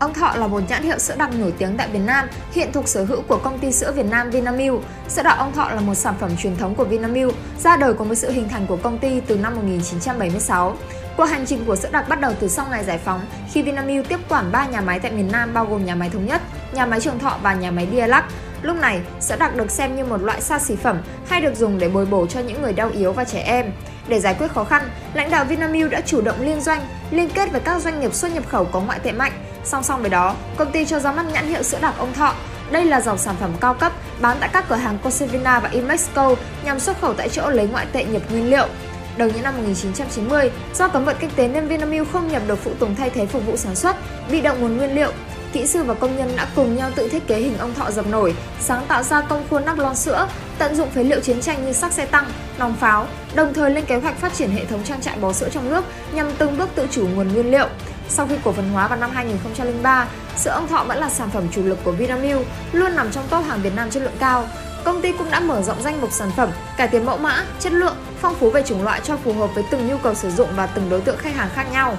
Ông Thọ là một nhãn hiệu sữa đặc nổi tiếng tại Việt Nam, hiện thuộc sở hữu của công ty sữa Việt Nam Vinamilk. Sữa đặc ông Thọ là một sản phẩm truyền thống của Vinamilk, ra đời cùng với sự hình thành của công ty từ năm 1976. Cuộc hành trình của sữa đặc bắt đầu từ sau ngày giải phóng, khi Vinamilk tiếp quản 3 nhà máy tại miền Nam bao gồm nhà máy Thống Nhất, nhà máy Trường Thọ và nhà máy Dialac. Lúc này, sữa đặc được xem như một loại xa xỉ phẩm hay được dùng để bồi bổ cho những người đau yếu và trẻ em. Để giải quyết khó khăn, lãnh đạo Vinamilk đã chủ động liên doanh, liên kết với các doanh nghiệp xuất nhập khẩu có ngoại tệ mạnh. Song song với đó, công ty cho ra mắt nhãn hiệu sữa đặc ông Thọ. Đây là dòng sản phẩm cao cấp bán tại các cửa hàng Cosevina và Imexco nhằm xuất khẩu tại chỗ lấy ngoại tệ nhập nguyên liệu. Đầu những năm 1990, do cấm vận kinh tế nên Vinamilk không nhập được phụ tùng thay thế phục vụ sản xuất, bị động nguồn nguyên liệu. Kỹ sư và công nhân đã cùng nhau tự thiết kế hình ông thọ dập nổi, sáng tạo ra công khuôn nắp lon sữa, tận dụng phế liệu chiến tranh như xác xe tăng, nòng pháo, đồng thời lên kế hoạch phát triển hệ thống trang trại bò sữa trong nước nhằm từng bước tự chủ nguồn nguyên liệu. Sau khi cổ phần hóa vào năm 2003, sữa ông thọ vẫn là sản phẩm chủ lực của Vinamilk, luôn nằm trong top hàng Việt Nam chất lượng cao. Công ty cũng đã mở rộng danh mục sản phẩm, cải tiến mẫu mã, chất lượng, phong phú về chủng loại cho phù hợp với từng nhu cầu sử dụng và từng đối tượng khách hàng khác nhau.